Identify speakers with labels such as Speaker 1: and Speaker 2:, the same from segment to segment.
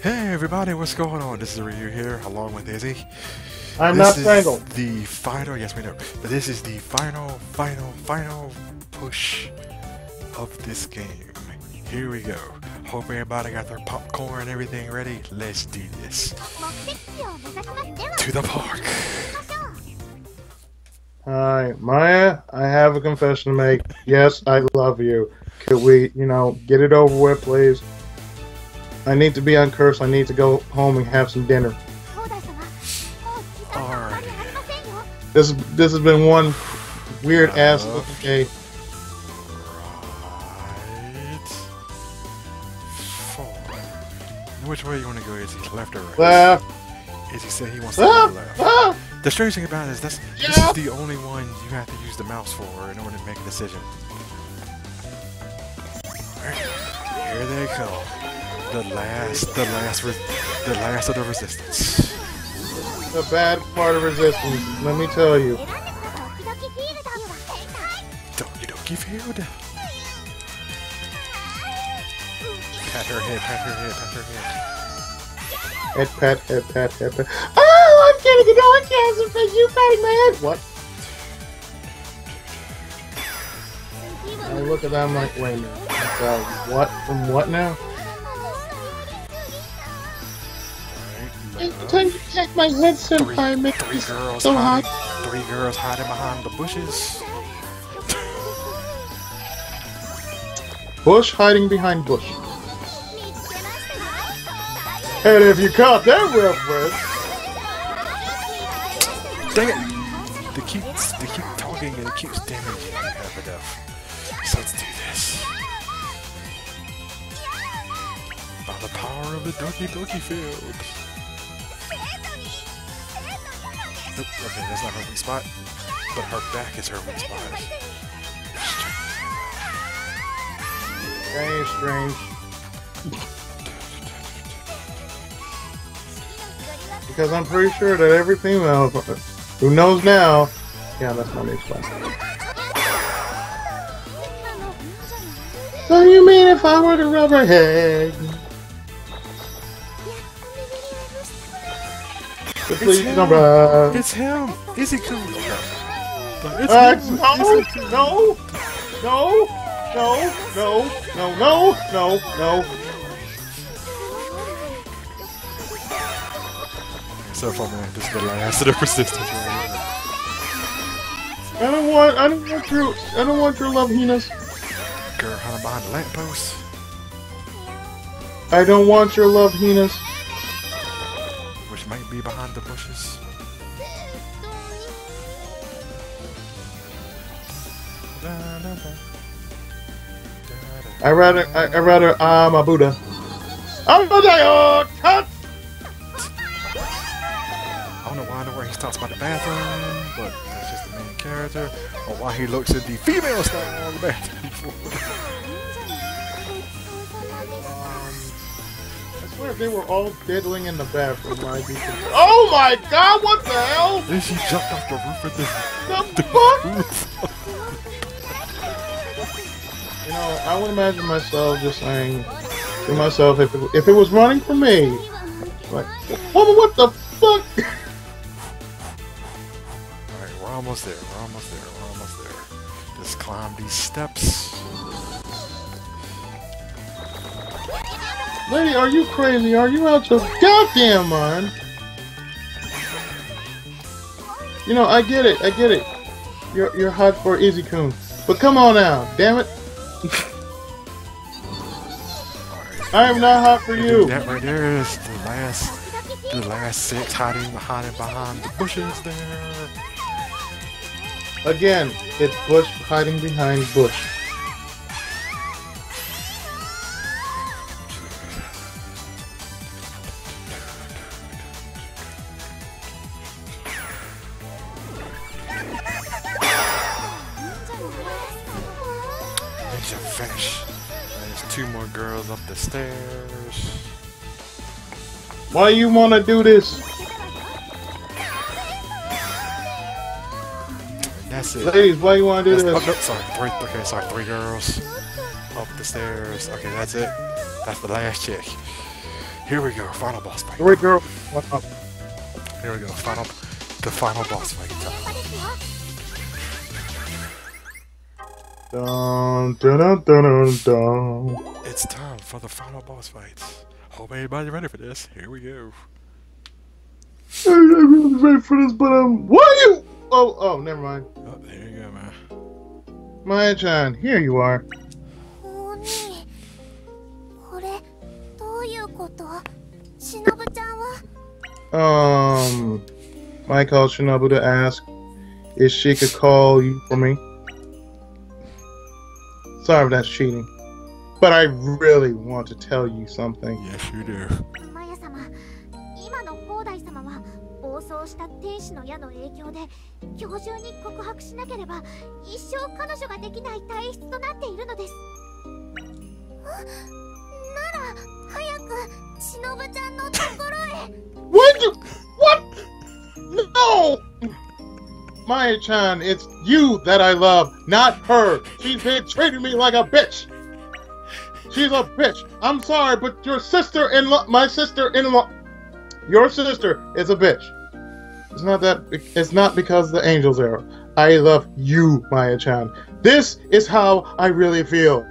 Speaker 1: Hey everybody, what's going on? This is Ryu here, along with Izzy.
Speaker 2: I'm
Speaker 1: this
Speaker 2: not
Speaker 1: is
Speaker 2: strangled.
Speaker 1: the final, yes we know, but this is the final, final, final push of this game. Here we go. Hope everybody got their popcorn and everything ready. Let's do this. To the park.
Speaker 2: Hi, Maya. I have a confession to make. Yes, I love you. Could we, you know, get it over with, please? I need to be uncursed. I need to go home and have some dinner.
Speaker 1: Alrighty.
Speaker 2: This this has been one weird ass looking day.
Speaker 1: Right. Forward. Which way you want to go, Izzy Left or right?
Speaker 2: Left.
Speaker 1: Izzy said he wants to
Speaker 2: Ah,
Speaker 1: go left.
Speaker 2: ah,
Speaker 1: The strange thing about it is this, this is the only one you have to use the mouse for in order to make a decision. Alright, here they come. The last, the last, re- the last of the resistance.
Speaker 2: the bad part of resistance. Let me tell you.
Speaker 1: Doki Doki Field. Pat her head, pat her head, pat her head.
Speaker 2: Head pat, head pat, head pat. Oh, I'm getting an orgasm for you, bang man. What? I look at that. I'm like, wait a minute. Uh, what? From what now?
Speaker 1: Alright,
Speaker 2: Can you take my head, senpai? Make
Speaker 1: three girls
Speaker 2: so
Speaker 1: hiding,
Speaker 2: hot.
Speaker 1: three girls hiding behind the bushes.
Speaker 2: Bush hiding behind bush. And if you caught that reference,
Speaker 1: Dang it! They keep they keep talking and it keeps damaging you half enough. So let's do this. By the power of the Doki Doki Field. Okay, that's not her weak spot. But her back is her weak spot.
Speaker 2: very strange. Because I'm pretty sure that every female who knows now, yeah, that's my new spot. So you mean if I were to rub her head? So please
Speaker 1: him.
Speaker 2: don't.
Speaker 1: It's him! Is he cool? It's
Speaker 2: Uh,
Speaker 1: him!
Speaker 2: no,
Speaker 1: Is he cool?
Speaker 2: no, no, no, no, no, no, no, no.
Speaker 1: So far, man, this is the last of the persistence right.
Speaker 2: I don't want, I don't want your, I don't want your love, Henas.
Speaker 1: Girl hiding behind the lamppost.
Speaker 2: I don't want your love, Henas.
Speaker 1: Might be behind the bushes.
Speaker 2: I rather, I, I rather, I'm a Buddha. I'm a Buddha, cut!
Speaker 1: I don't know why I know where he talks about the bathroom, but that's just the main character, or why he looks at the female style of the bathroom.
Speaker 2: I swear if they were all diddling in the bathroom, I'd be Oh my god, what the hell?
Speaker 1: then she jumped off the roof of the,
Speaker 2: The fuck?
Speaker 1: roof.
Speaker 2: You know, I would imagine myself just saying to myself, if it, if it was running for me, like, woman, what the fuck?
Speaker 1: Alright, we're almost there, we're almost there, we're almost there. Just climb these steps.
Speaker 2: Lady, are you crazy? Are you out your goddamn mind? You know, I get it, I get it. You're you're hot for Izzy Kun. But come on now, damn it. I am not hot for you.
Speaker 1: That right there is the last, the last six hiding, hiding behind the bushes there.
Speaker 2: Again, it's Bush hiding behind Bush.
Speaker 1: More up the stairs.
Speaker 2: Why you wanna do this?
Speaker 1: That's it.
Speaker 2: Ladies, why you wanna do
Speaker 1: That's, oh,
Speaker 2: this?
Speaker 1: no, sorry, three. Okay, sorry, three girls up the stairs. Okay, that's it. That's the last chick. Here we go, final boss fight.
Speaker 2: Great girl. What's up?
Speaker 1: Here we go, final, the final boss fight time.
Speaker 2: Dun, dun, dun, dun,
Speaker 1: It's time for the final boss fight. Hope everybody's ready for this. Here we go.
Speaker 2: I'm ready for this, but um, what are you? Oh, oh, never mind.
Speaker 1: Oh, there you go, man.
Speaker 2: Maya-chan, here you are. Um, I called Shinobu to ask if she could call you for me. Sorry if that's cheating. But I really want to tell you something.
Speaker 1: Yes, you do.
Speaker 3: マヤ様今の広大様は暴走した天使の矢の影響で今日中に告白しなければ一生彼女ができない体質となっているのですあなら早くしのぶちゃんのところへ
Speaker 2: Maya-chan, it's you that I love, not her. She's been treating me like a bitch. She's a bitch. I'm sorry, but your sister-in-law, my sister-in-law, your sister is a bitch. It's not that. It's not because the angels are. I love you, Maya-chan. This is how I really feel.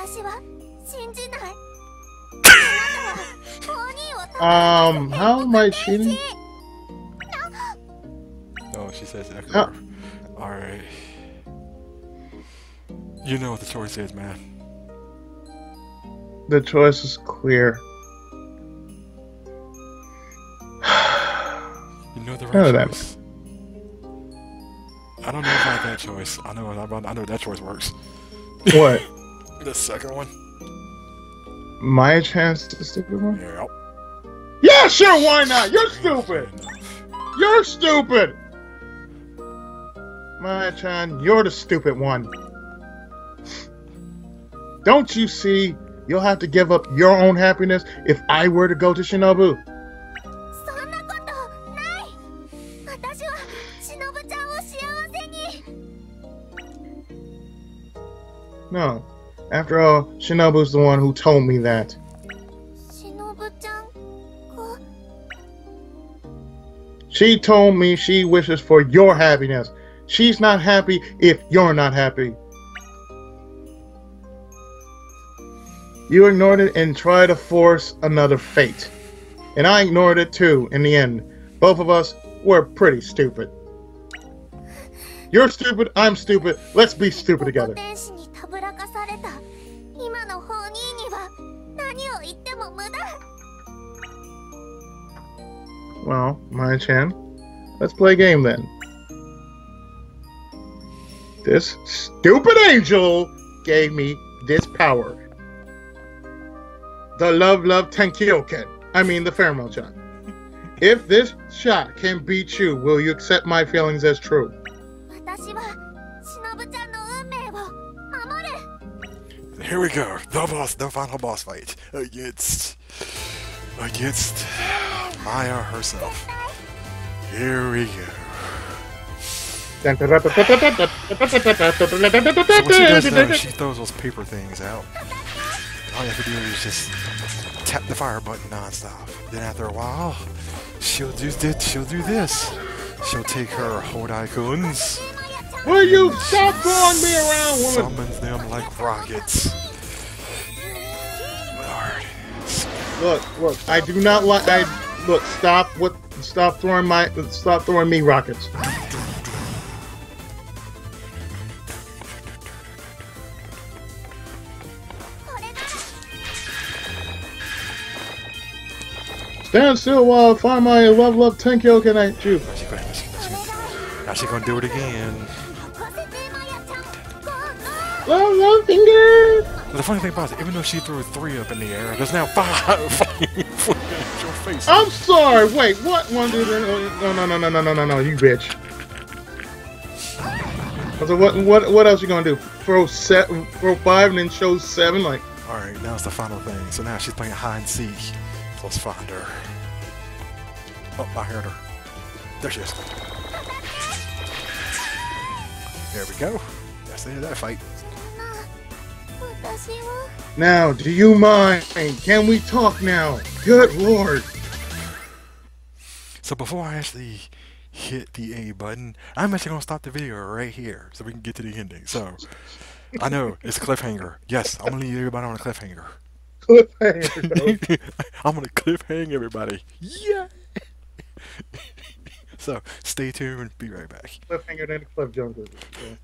Speaker 3: 私は信じないあなたはお兄を
Speaker 2: Um, how am I cheating?
Speaker 1: Oh, she says echo.
Speaker 2: Ah.
Speaker 1: Alright. You know what the choice is, man.
Speaker 2: The choice is clear.
Speaker 1: You know the
Speaker 2: None of
Speaker 1: right
Speaker 2: that.
Speaker 1: choice. I don't know about that choice. I know I know that choice works.
Speaker 2: What?
Speaker 1: The second one.
Speaker 2: My chance to stupid one?
Speaker 1: Yep.
Speaker 2: Yeah, sure, why not? You're stupid! You're stupid! Maya-chan, you're the stupid one. Don't you see? You'll have to give up your own happiness if I were to go to Shinobu. No. After all, Shinobu's the one who told me that. She told me she wishes for your happiness. She's not happy if you're not happy. You ignored it and tried to force another fate. And I ignored it too, in the end. Both of us were pretty stupid. You're stupid, I'm stupid, let's be stupid together. Well, Maya-chan. let's play a game then. This stupid angel gave me this power. The love love Tenkyoken. I mean the pheromone shot. If this shot can beat you, will you accept my feelings as true?
Speaker 1: Here we go. The boss, the final boss fight. Uh, Against against Maya herself. Here we go. So she does though she throws those paper things out. All you have to do is just tap the fire button nonstop. Then after a while, she'll do this. She'll do this. She'll take her Hodai Kuns,
Speaker 2: Will you stop throwing me around, woman?
Speaker 1: summons them like rockets.
Speaker 2: Look, look, I do not like. I look. Stop. What? Stop throwing my. Stop throwing me rockets. Stand still while I find my love, love Tenkyo
Speaker 1: can I How's Now she gonna do it again.
Speaker 2: Love, love finger!
Speaker 1: The funny thing about it, even though she threw three up in the air, there's now five flying flying at your face.
Speaker 2: I'm sorry. Wait, what? One, two, three. No, no, no, no, no, no, no, no. You bitch. So what what what else you gonna do? Throw set throw five and then show seven? Like
Speaker 1: Alright, now it's the final thing. So now she's playing hide and seek. So let's find her. Oh, I heard her. There she is. There we go. That's the end of that fight.
Speaker 2: Now, do you mind? Can we talk now? Good lord.
Speaker 1: So before I actually hit the A button, I'm actually gonna stop the video right here so we can get to the ending. So I know it's a cliffhanger. Yes, I'm gonna leave everybody on a cliffhanger.
Speaker 2: Cliffhanger.
Speaker 1: I'm gonna cliffhang everybody. Yeah. so stay tuned. Be right back.
Speaker 2: Cliffhanger then Cliff Jones. Yeah.